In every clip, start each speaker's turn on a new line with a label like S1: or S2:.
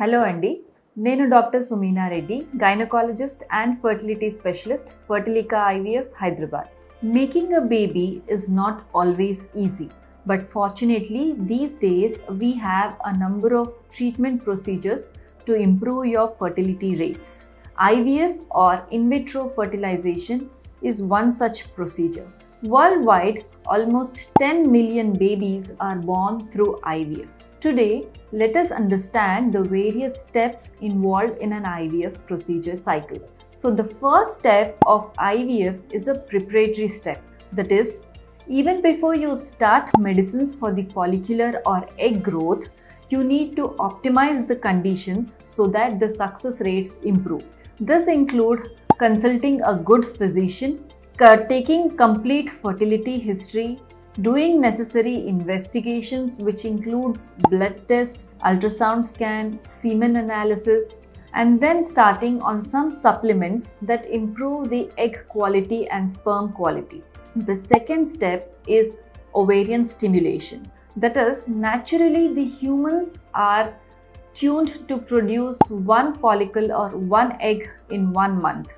S1: Hello అండి నేను doctor Sumeena Reddy gynaecologist and fertility specialist Fertilica IVF Hyderabad making a baby is not always easy but fortunately these days we have a number of treatment procedures to improve your fertility rates ivf or in vitro fertilization is one such procedure worldwide almost 10 million babies are born through ivf today let us understand the various steps involved in an ivf procedure cycle so the first step of ivf is a preparatory step that is even before you start medicines for the follicular or egg growth, you need to optimize the conditions so that the success rates improve. This include consulting a good physician, taking complete fertility history, doing necessary investigations which includes blood test, ultrasound scan, semen analysis, and then starting on some supplements that improve the egg quality and sperm quality. The second step is ovarian stimulation. That is, naturally, the humans are tuned to produce one follicle or one egg in one month.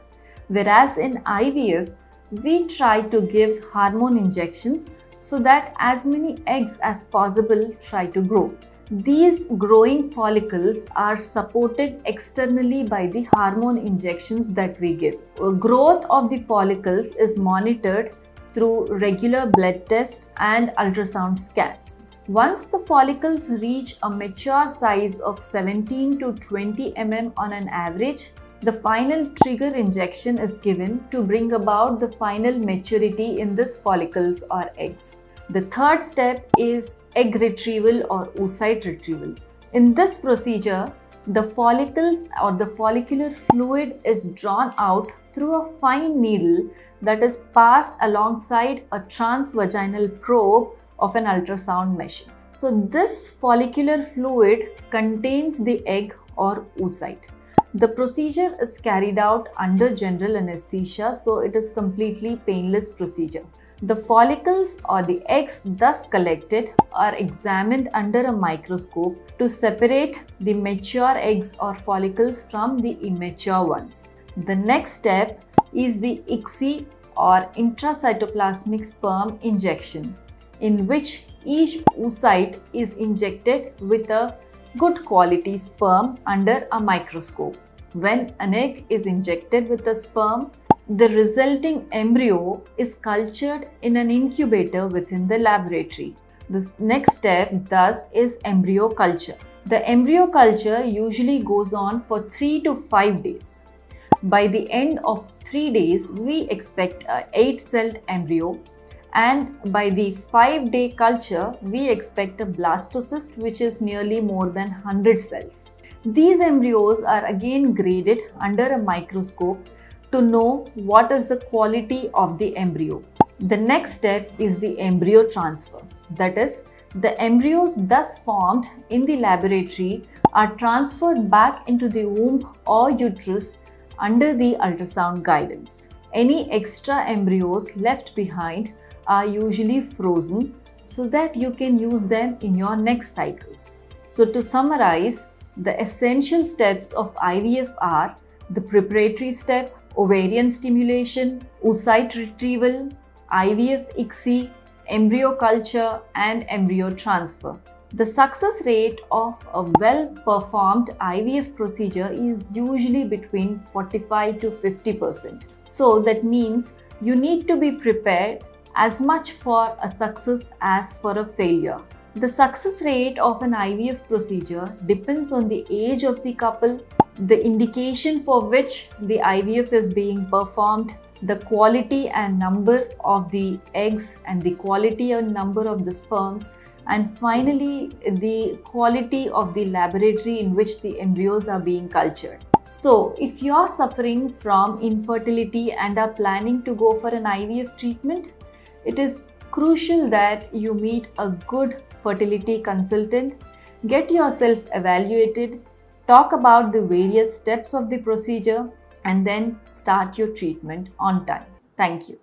S1: Whereas in IVF, we try to give hormone injections so that as many eggs as possible try to grow. These growing follicles are supported externally by the hormone injections that we give. Uh, Growth of the follicles is monitored through regular blood tests and ultrasound scans. Once the follicles reach a mature size of 17 to 20 mm on an average, the final trigger injection is given to bring about the final maturity in these follicles or eggs. The third step is egg retrieval or oocyte retrieval. In this procedure, the follicles or the follicular fluid is drawn out through a fine needle that is passed alongside a transvaginal probe of an ultrasound machine. So, this follicular fluid contains the egg or oocyte. The procedure is carried out under general anesthesia, so it is completely painless procedure. The follicles or the eggs thus collected are examined under a microscope to separate the mature eggs or follicles from the immature ones. The next step is the ICSI or intracytoplasmic sperm injection, in which each oocyte is injected with a good quality sperm under a microscope. When an egg is injected with the sperm, the resulting embryo is cultured in an incubator within the laboratory. The next step, thus, is embryo culture. The embryo culture usually goes on for 3 to 5 days. By the end of 3 days, we expect a 8 celled embryo, and by the 5 day culture, we expect a blastocyst which is nearly more than 100 cells. These embryos are again graded under a microscope to know what is the quality of the embryo. The next step is the embryo transfer. That is, the embryos thus formed in the laboratory are transferred back into the womb or uterus under the ultrasound guidance. Any extra embryos left behind are usually frozen so that you can use them in your next cycles. So, to summarize, the essential steps of IVF are the preparatory step, ovarian stimulation, oocyte retrieval, IVF ICSI, embryo culture, and embryo transfer. The success rate of a well performed IVF procedure is usually between 45 to 50%. So that means you need to be prepared as much for a success as for a failure. The success rate of an IVF procedure depends on the age of the couple, the indication for which the IVF is being performed, the quality and number of the eggs and the quality and number of the sperms, and finally the quality of the laboratory in which the embryos are being cultured. So, if you are suffering from infertility and are planning to go for an IVF treatment, it is crucial that you meet a good fertility consultant, get yourself evaluated, talk about the various steps of the procedure, and then start your treatment on time. Thank you.